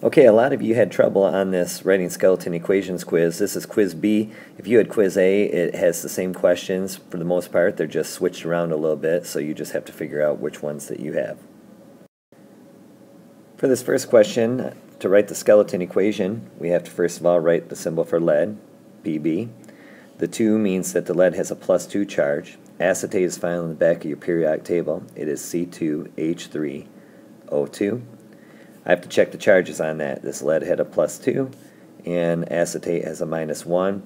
Okay, a lot of you had trouble on this writing skeleton equations quiz. This is quiz B. If you had quiz A, it has the same questions for the most part. They're just switched around a little bit, so you just have to figure out which ones that you have. For this first question, to write the skeleton equation, we have to first of all write the symbol for lead, Pb. The 2 means that the lead has a plus 2 charge. Acetate is found in the back of your periodic table. It is C2H3O2. I have to check the charges on that. This lead had a plus 2 and acetate has a minus 1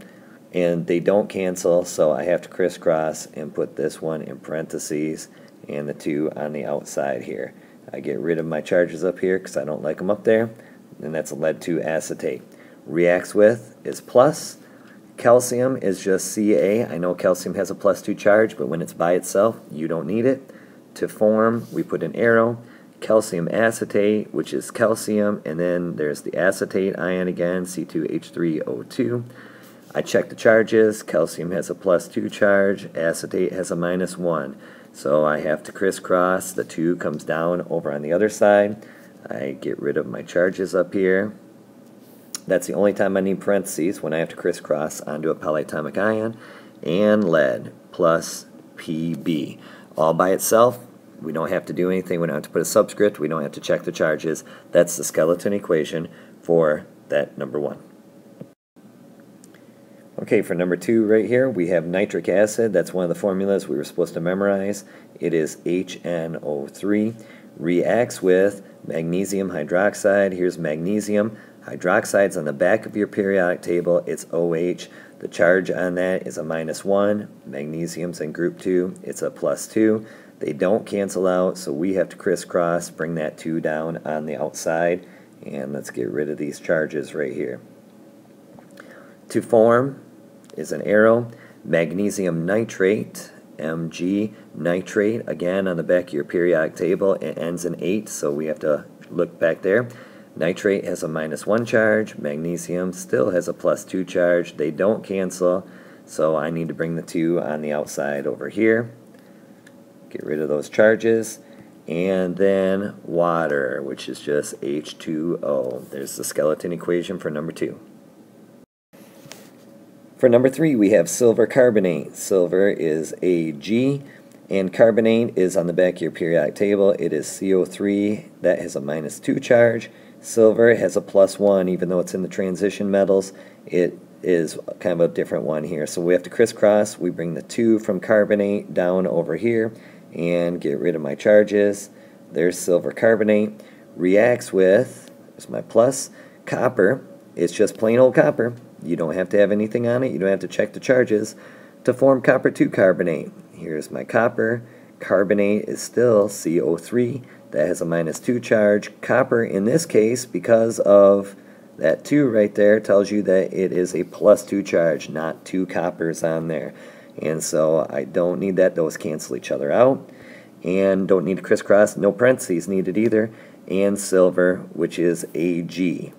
and they don't cancel so I have to crisscross and put this one in parentheses and the 2 on the outside here. I get rid of my charges up here because I don't like them up there and that's a lead 2 acetate. Reacts with is plus. Calcium is just Ca. I know calcium has a plus 2 charge but when it's by itself you don't need it. To form we put an arrow calcium acetate, which is calcium, and then there's the acetate ion again, C2H3O2. I check the charges. Calcium has a plus 2 charge, acetate has a minus 1. So I have to crisscross. The 2 comes down over on the other side. I get rid of my charges up here. That's the only time I need parentheses when I have to crisscross onto a polyatomic ion. And lead plus Pb. All by itself, we don't have to do anything. We don't have to put a subscript. We don't have to check the charges. That's the skeleton equation for that number one. Okay, for number two right here, we have nitric acid. That's one of the formulas we were supposed to memorize. It is HNO3. Reacts with magnesium hydroxide. Here's magnesium. Hydroxide's on the back of your periodic table. It's OH. The charge on that is a minus 1. Magnesium's in group 2. It's a plus 2. They don't cancel out, so we have to crisscross, bring that 2 down on the outside, and let's get rid of these charges right here. To form is an arrow, magnesium nitrate, Mg nitrate, again on the back of your periodic table, it ends in 8, so we have to look back there. Nitrate has a minus 1 charge, magnesium still has a plus 2 charge, they don't cancel, so I need to bring the 2 on the outside over here. Get rid of those charges. And then water, which is just H2O. There's the skeleton equation for number two. For number three, we have silver carbonate. Silver is Ag, and carbonate is on the back of your periodic table. It is CO3. That has a minus 2 charge. Silver has a plus 1, even though it's in the transition metals. It is kind of a different one here. So we have to crisscross. We bring the 2 from carbonate down over here and get rid of my charges. There's silver carbonate. Reacts with, there's my plus, copper. It's just plain old copper. You don't have to have anything on it. You don't have to check the charges to form copper 2 carbonate. Here's my copper. Carbonate is still CO3. That has a minus 2 charge. Copper, in this case, because of that 2 right there, tells you that it is a plus 2 charge, not two coppers on there. And so I don't need that. Those cancel each other out. And don't need crisscross. No parentheses needed either. And silver, which is Ag.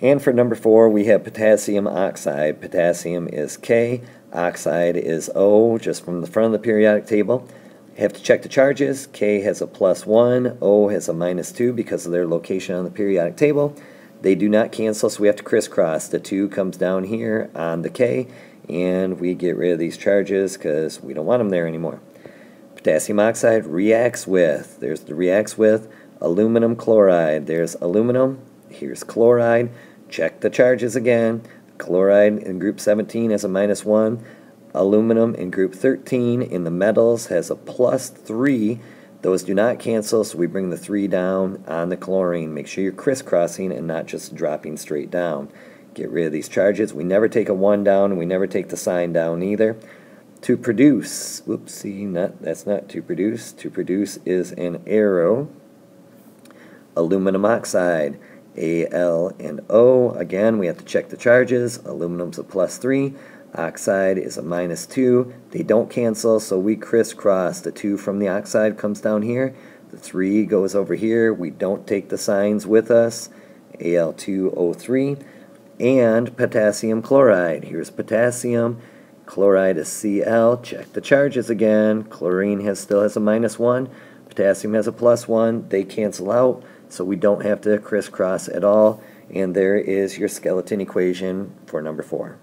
And for number four, we have potassium oxide. Potassium is K, oxide is O, just from the front of the periodic table. have to check the charges. K has a plus 1, O has a minus 2 because of their location on the periodic table. They do not cancel, so we have to crisscross. The 2 comes down here on the K, and we get rid of these charges because we don't want them there anymore. Potassium oxide reacts with, there's the reacts with aluminum chloride. There's aluminum, here's chloride. Check the charges again. Chloride in group 17 has a minus 1. Aluminum in group 13 in the metals has a plus 3 those do not cancel, so we bring the 3 down on the chlorine. Make sure you're crisscrossing and not just dropping straight down. Get rid of these charges. We never take a 1 down, we never take the sign down either. To produce, whoopsie, not, that's not to produce. To produce is an arrow. Aluminum oxide, Al and O. Again, we have to check the charges. Aluminum's a plus 3. Oxide is a minus 2. They don't cancel, so we crisscross. The 2 from the oxide comes down here. The 3 goes over here. We don't take the signs with us. Al2O3. And potassium chloride. Here's potassium. Chloride is Cl. Check the charges again. Chlorine has still has a minus 1. Potassium has a plus 1. They cancel out. so we don't have to crisscross at all. And there is your skeleton equation for number four.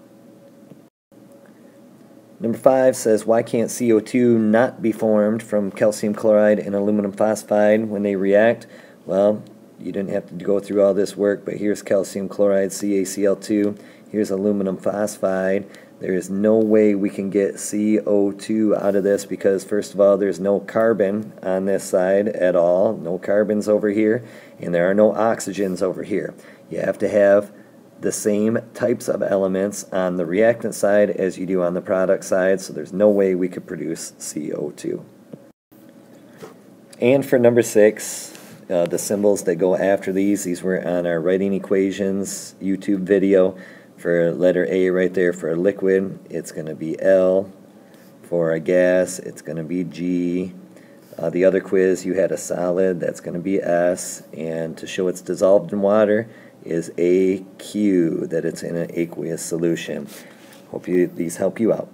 Number five says, why can't CO2 not be formed from calcium chloride and aluminum phosphide when they react? Well, you didn't have to go through all this work, but here's calcium chloride, CaCl2. Here's aluminum phosphide. There is no way we can get CO2 out of this because, first of all, there's no carbon on this side at all. No carbons over here, and there are no oxygens over here. You have to have the same types of elements on the reactant side as you do on the product side, so there's no way we could produce CO2. And for number six, uh, the symbols that go after these, these were on our writing equations YouTube video. For letter A right there for a liquid, it's going to be L. For a gas, it's going to be G. Uh, the other quiz, you had a solid, that's going to be S. And to show it's dissolved in water is AQ, that it's in an aqueous solution. Hope you, these help you out.